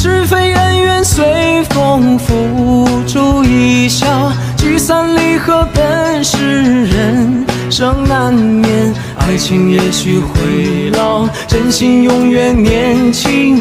是非恩怨随风付诸一笑聚散离合本是人生难免爱情也许会老真心永远年轻。